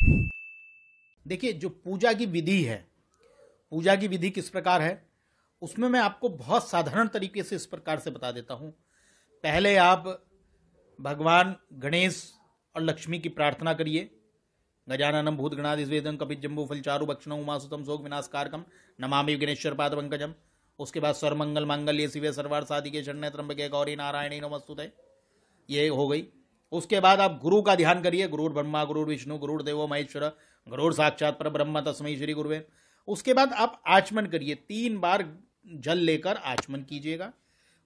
देखिए, जो पूजा की विधि है, पूजा की विधि किस प्रकार है, उसमें मैं आपको बहुत साधारण तरीके से इस प्रकार से बता देता हूँ। पहले आप भगवान गणेश और लक्ष्मी की प्रार्थना करिए। गजाननम भूत गणादिवेदन कपित जम्बू फल चारु भक्षण उमासुतम शोक विनाशकारकम नमामि गणेश्वर पाद पंकजम। उसके बाद सर्वमंगल मांगल्य शिवे सर्वार साधि के शरण त्र्यंबके गौरी नारायणी नमस्तुते। ये हो गई। उसके बाद आप गुरु का ध्यान करिए, गुरुर ब्रह्मा, गुरुर विष्णु, गुरुर देवो महेश्वर, गुरुर साक्षात पर ब्रह्म तस्मय श्री गुरुवे। उसके बाद आप आचमन करिए, तीन बार जल लेकर आचमन कीजिएगा।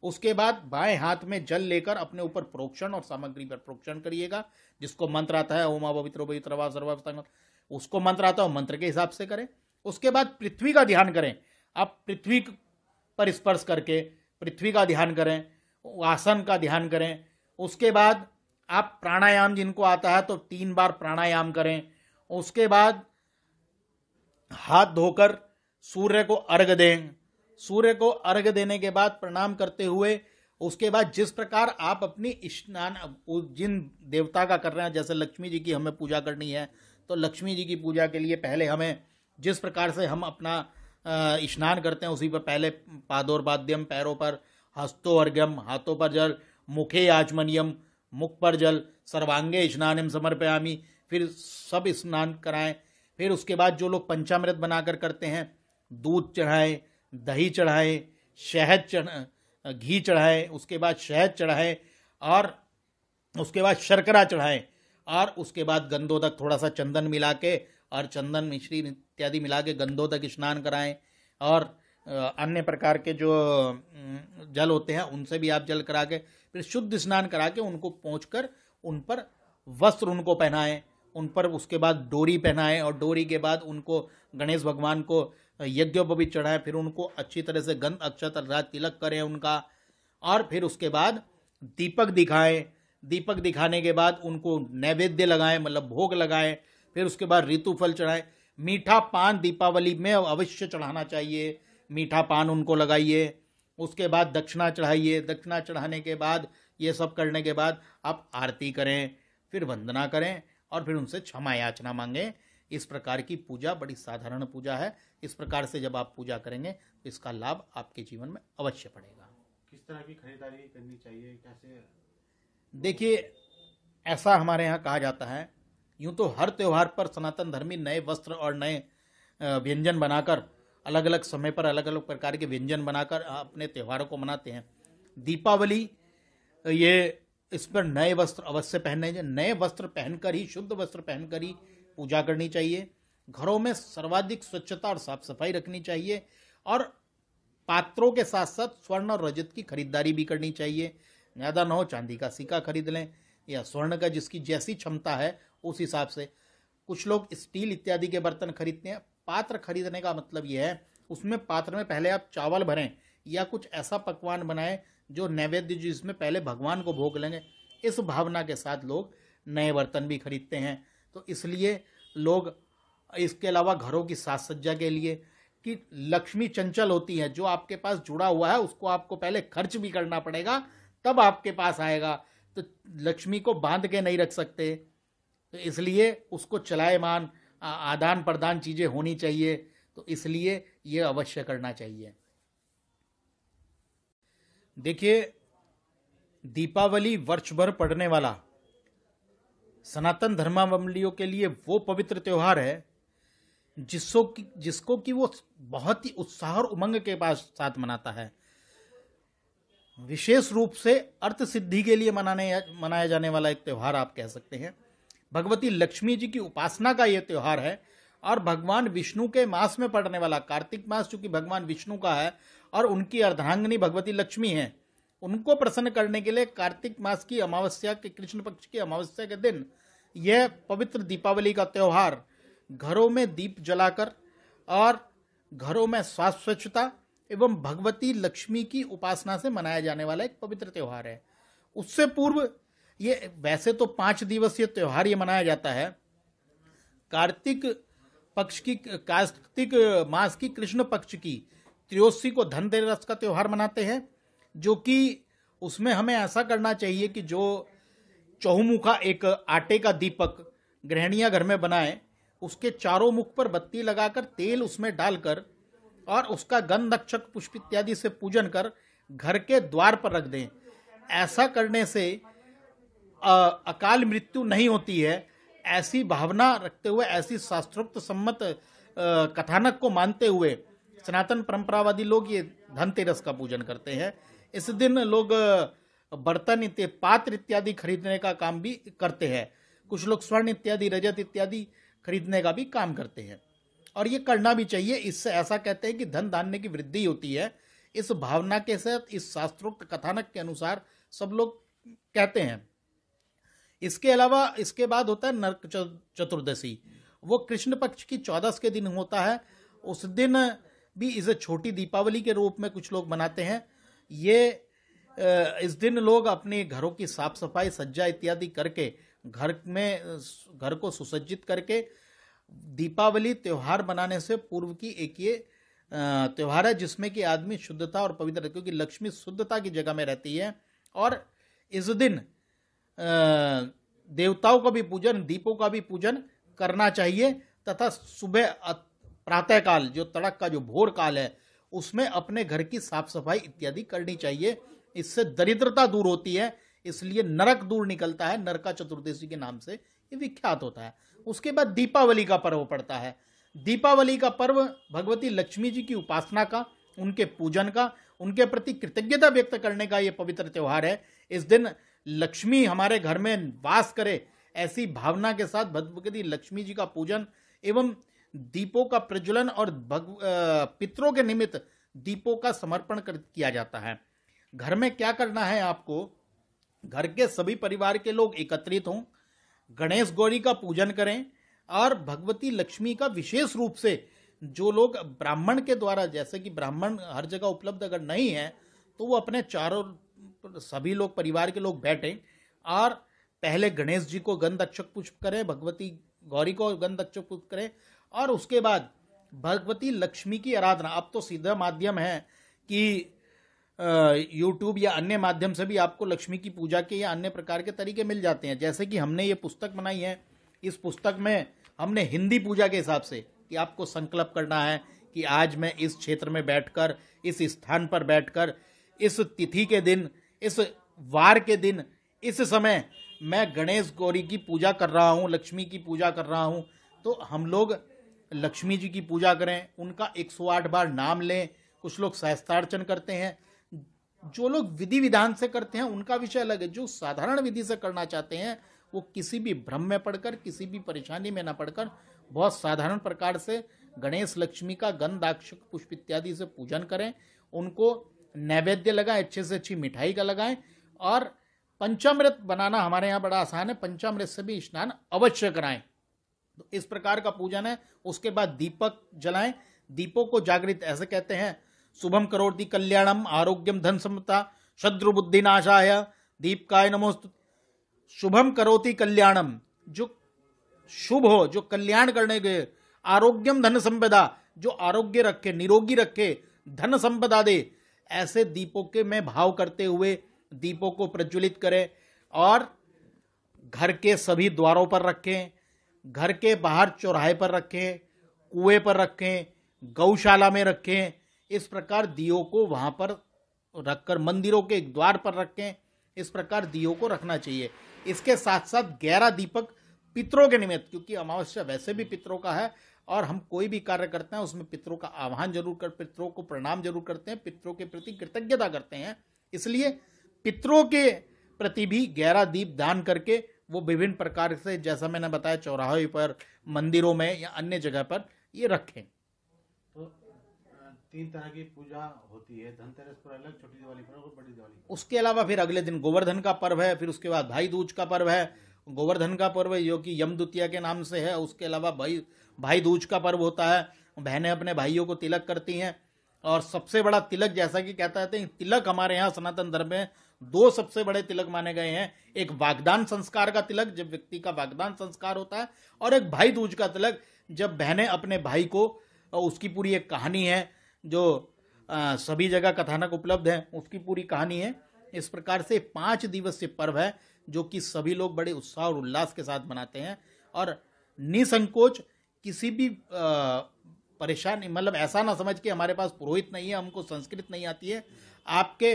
उसके बाद बाएँ हाथ में जल लेकर अपने ऊपर प्रोक्षण और सामग्री पर प्रोक्षण करिएगा, जिसको मंत्र आता है, ओमा पवित्र पवित्र सर्व उसको मंत्र आता है मंत्र के हिसाब से करें। उसके बाद पृथ्वी का ध्यान करें। आप पृथ्वी पर स्पर्श करके पृथ्वी का ध्यान करें, आसन का ध्यान करें। उसके बाद आप प्राणायाम जिनको आता है तो तीन बार प्राणायाम करें, उसके बाद हाथ धोकर सूर्य को अर्घ दें। सूर्य को अर्घ देने के बाद प्रणाम करते हुए, उसके बाद जिस प्रकार आप अपनी स्नान जिन देवता का कर रहे हैं, जैसे लक्ष्मी जी की हमें पूजा करनी है तो लक्ष्मी जी की पूजा के लिए पहले हमें जिस प्रकार से हम अपना स्नान करते हैं, उसी पर पहले पादोर्बाद्यम पैरों पर हस्तो अर्घ्यम हाथों पर जल, मुखे आचमनियम मुख पर जल सर्वांगे स्नान समर्पयामी। फिर सब स्नान कराएँ। फिर उसके बाद जो लोग पंचामृत बनाकर करते हैं, दूध चढ़ाएँ, दही चढ़ाएँ, शहद चढ़, घी चढ़ाएँ, उसके बाद शहद चढ़ाएँ, और उसके बाद शर्करा चढ़ाएँ, और उसके बाद गंदोदक थोड़ा सा चंदन मिला के और चंदन मिश्री इत्यादि मिला के गंदोदक स्नान कराएँ। और अन्य प्रकार के जो जल होते हैं, उनसे भी आप जल करा के फिर शुद्ध स्नान करा के उनको पहुँच कर उन पर वस्त्र उनको पहनाएँ, उन पर उसके बाद डोरी पहनाएँ और डोरी के बाद उनको गणेश भगवान को यज्ञोपवीत चढ़ाएँ, फिर उनको अच्छी तरह से गंध अक्षत राज तिलक करें उनका और फिर उसके बाद दीपक दिखाएँ। दीपक दिखाने के बाद उनको नैवेद्य लगाएँ मतलब भोग लगाएँ, फिर उसके बाद ऋतु फल चढ़ाएँ। मीठा पान दीपावली में अवश्य चढ़ाना चाहिए। मीठा पान उनको लगाइए। उसके बाद दक्षिणा चढ़ाइए दक्षिणा चढ़ाने के बाद ये सब करने के बाद आप आरती करें फिर वंदना करें और फिर उनसे क्षमा याचना मांगें। इस प्रकार की पूजा बड़ी साधारण पूजा है। इस प्रकार से जब आप पूजा करेंगे तो इसका लाभ आपके जीवन में अवश्य पड़ेगा। किस तरह की खरीदारी करनी चाहिए? कैसे? देखिए ऐसा हमारे यहाँ कहा जाता है यूँ तो हर त्यौहार पर सनातन धर्मी नए वस्त्र और नए व्यंजन बनाकर अलग अलग समय पर अलग अलग प्रकार के व्यंजन बनाकर अपने त्योहारों को मनाते हैं। दीपावली, ये इस पर नए वस्त्र अवश्य पहनने नए वस्त्र पहनकर ही, शुद्ध वस्त्र पहनकर ही पूजा करनी चाहिए। घरों में सर्वाधिक स्वच्छता और साफ़ सफ़ाई रखनी चाहिए और पात्रों के साथ साथ स्वर्ण और रजत की खरीदारी भी करनी चाहिए। ज़्यादा ना हो चांदी का सिक्का खरीद लें या स्वर्ण का जिसकी जैसी क्षमता है, उस हिसाब से। कुछ लोग स्टील इत्यादि के बर्तन खरीदते हैं। पात्र खरीदने का मतलब यह है, उसमें पात्र में पहले आप चावल भरें या कुछ ऐसा पकवान बनाएँ जो नैवेद्य जिसमें पहले भगवान को भोग लेंगे। इस भावना के साथ लोग नए बर्तन भी खरीदते हैं। तो इसलिए लोग, इसके अलावा घरों की साज सज्जा के लिए कि लक्ष्मी चंचल होती है, जो आपके पास जुड़ा हुआ है, उसको आपको पहले खर्च भी करना पड़ेगा, तब आपके पास आएगा। तो लक्ष्मी को बाँध के नहीं रख सकते। तो इसलिए उसको चलाएमान आदान प्रदान चीज़ें होनी चाहिए तो इसलिए ये अवश्य करना चाहिए। देखिए, दीपावली वर्ष भर पड़ने वाला, सनातन धर्मावलियों के लिए वो पवित्र त्योहार है जिसको कि जिसको कि वो बहुत ही उत्साह और उमंग के पास, साथ मनाता है। विशेष रूप से अर्थ सिद्धि के लिए मनाने, मनाया जाने वाला एक त्यौहार आप कह सकते हैं। भगवती लक्ष्मी जी की उपासना का यह त्यौहार है और भगवान विष्णु के मास में पड़ने वाला कार्तिक मास, चूँकि भगवान विष्णु का है और उनकी अर्धांगनी भगवती लक्ष्मी है, उनको प्रसन्न करने के लिए कार्तिक मास की अमावस्या के, कृष्ण पक्ष की अमावस्या के दिन यह पवित्र दीपावली का त्यौहार घरों में दीप जलाकर और घरों में स्वास्थ्य स्वच्छता एवं भगवती लक्ष्मी की उपासना से मनाया जाने वाला एक पवित्र त्यौहार है। उससे पूर्व ये वैसे तो पाँच दिवसीय त्यौहार ये मनाया जाता है। कार्तिक पक्ष की, कार्तिक मास की कृष्ण पक्ष की त्रयोदशी को धनतेरस का त्यौहार मनाते हैं, जो कि उसमें हमें ऐसा करना चाहिए कि जो चौमुखा एक आटे का दीपक गृहणियाँ घर में बनाए, उसके चारों मुख पर बत्ती लगाकर तेल उसमें डालकर और उसका गंध अक्षक पुष्प इत्यादि से पूजन कर घर के द्वार पर रख दें। ऐसा करने से अकाल मृत्यु नहीं होती है, ऐसी भावना रखते हुए, ऐसी शास्त्रोक्त सम्मत कथानक को मानते हुए सनातन परंपरावादी लोग ये धनतेरस का पूजन करते हैं। इस दिन लोग बर्तन पात्र इत्यादि खरीदने का काम भी करते हैं। कुछ लोग स्वर्ण इत्यादि, रजत इत्यादि खरीदने का भी काम करते हैं। और ये करना भी चाहिए, इससे ऐसा कहते हैं कि धन धान्य की वृद्धि होती है। इस भावना के साथ, इस शास्त्रोक्त कथानक के अनुसार सब लोग कहते हैं। इसके अलावा इसके बाद होता है नरक चतुर्दशी। वो कृष्ण पक्ष की चौदस के दिन होता है। उस दिन भी इसे छोटी दीपावली के रूप में कुछ लोग मनाते हैं। ये इस दिन लोग अपने घरों की साफ़ सफ़ाई सज्जा इत्यादि करके, घर में, घर को सुसज्जित करके दीपावली त्योहार बनाने से पूर्व की एक ये त्यौहार है जिसमें कि आदमी शुद्धता और पवित्र क्योंकि लक्ष्मी शुद्धता की जगह में रहती है। और इस दिन देवताओं का भी पूजन, दीपों का भी पूजन करना चाहिए, तथा सुबह अ- प्रातःकाल, जो तड़क का, जो भोर काल है, उसमें अपने घर की साफ़ सफ़ाई इत्यादि करनी चाहिए। इससे दरिद्रता दूर होती है, इसलिए नरक दूर निकलता है, नरका चतुर्दशी के नाम से ये विख्यात होता है। उसके बाद दीपावली का पर्व पड़ता है। दीपावली का पर्व भगवती लक्ष्मी जी की उपासना का, उनके पूजन का, उनके प्रति कृतज्ञता व्यक्त करने का ये पवित्र त्योहार है। इस दिन लक्ष्मी हमारे घर में वास करे, ऐसी भावना के साथ भगवती लक्ष्मी जी का पूजन एवं दीपों का प्रज्वलन और भग पितरों के निमित्त दीपों का समर्पण कर, किया जाता है। घर में क्या करना है आपको? घर के सभी परिवार के लोग एकत्रित हों, गणेश गौरी का पूजन करें और भगवती लक्ष्मी का विशेष रूप से जो लोग ब्राह्मण के द्वारा, जैसे कि ब्राह्मण हर जगह उपलब्ध अगर नहीं है तो वो अपने चारों सभी लोग, परिवार के लोग बैठें और पहले गणेश जी को गंध अक्षक पुष्प करें, भगवती गौरी को गंध अक्षक पुष्प करें और उसके बाद भगवती लक्ष्मी की आराधना। अब तो सीधा माध्यम है कि यूट्यूब या अन्य माध्यम से भी आपको लक्ष्मी की पूजा के या अन्य प्रकार के तरीके मिल जाते हैं। जैसे कि हमने ये पुस्तक बनाई है। इस पुस्तक में हमने हिंदी पूजा के हिसाब से कि आपको संकल्प करना है कि आज मैं इस क्षेत्र में बैठकर, इस स्थान पर बैठकर, इस तिथि के दिन इस वार के दिन, इस समय मैं गणेश गौरी की पूजा कर रहा हूँ, लक्ष्मी की पूजा कर रहा हूँ। तो हम लोग लक्ष्मी जी की पूजा करें, उनका 108 बार नाम लें, कुछ लोग सहस्तार्चन करते हैं। जो लोग विधि विधान से करते हैं, उनका विषय अलग है। जो साधारण विधि से करना चाहते हैं, वो किसी भी भ्रम में पड़कर, किसी भी परेशानी में ना पड़कर, बहुत साधारण प्रकार से गणेश लक्ष्मी का गंधाक्षक पुष्प इत्यादि से पूजन करें। उनको नैवेद्य लगाएँ, अच्छे से अच्छी मिठाई का लगाएँ और पंचामृत बनाना हमारे यहाँ बड़ा आसान है, पंचामृत से भी स्नान अवश्य कराएँ। तो इस प्रकार का पूजन है, उसके बाद दीपक जलाएँ। दीपों को जागृत ऐसे कहते हैं, शुभम करोति कल्याणम, आरोग्यम धन समता शत्रु बुद्धि नाशाय, दीपकाय नमोस्तु। शुभम करोति कल्याणम, जो शुभ हो, जो कल्याण करने के, आरोग्यम धन संपदा, जो आरोग्य रखे, निरोगी रखे, धन संपदा दे ऐसे दीपों के में भाव करते हुए दीपों को प्रज्वलित करें और घर के सभी द्वारों पर रखें, घर के बाहर चौराहे पर रखें, कुएँ पर रखें गौशाला में रखें। इस प्रकार दियो को वहाँ पर रखकर, मंदिरों के द्वार पर रखें, इस प्रकार दियो को रखना चाहिए। इसके साथ साथ ग्यारह दीपक पितरों के निमित्त, क्योंकि अमावस्या वैसे भी पितरों का है और हम कोई भी कार्य करते हैं उसमें पितरों का आह्वान ज़रूर कर पितरों को प्रणाम ज़रूर करते हैं पितरों के प्रति कृतज्ञता करते हैं। इसलिए पितरों के प्रति भी ग्यारह दीप दान करके वो विभिन्न प्रकार से जैसा मैंने बताया चौराहे पर मंदिरों में या अन्य जगह पर ये रखें। तो तीन तरह की पूजा होती है धनतेरस पर अलग छोटी दिवाली पर और बड़ी दिवाली पर। उसके अलावा फिर अगले दिन गोवर्धन का पर्व है फिर उसके बाद भाई दूज का पर्व है गोवर्धन का पर्व जो कि यम द्वितीया के नाम से है उसके अलावा भाई भाई दूज का पर्व होता है बहनें अपने भाइयों को तिलक करती हैं और सबसे बड़ा तिलक जैसा कि कहता है तिलक हमारे यहाँ सनातन धर्म में दो सबसे बड़े तिलक माने गए हैं। एक वागदान संस्कार का तिलक जब व्यक्ति का वागदान संस्कार होता है और एक भाई दूज का तिलक जब बहनें अपने भाई को उसकी पूरी एक कहानी है जो अ, सभी जगह कथानक उपलब्ध है उसकी पूरी कहानी है। इस प्रकार से पाँच दिवसीय पर्व है जो कि सभी लोग बड़े उत्साह और उल्लास के साथ मनाते हैं और निसंकोच किसी भी परेशानी मतलब ऐसा ना समझ के हमारे पास पुरोहित नहीं है, हमको संस्कृत नहीं आती है। आपके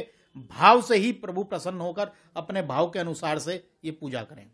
भाव से ही प्रभु प्रसन्न होकर अपने भाव के अनुसार से ये पूजा करें।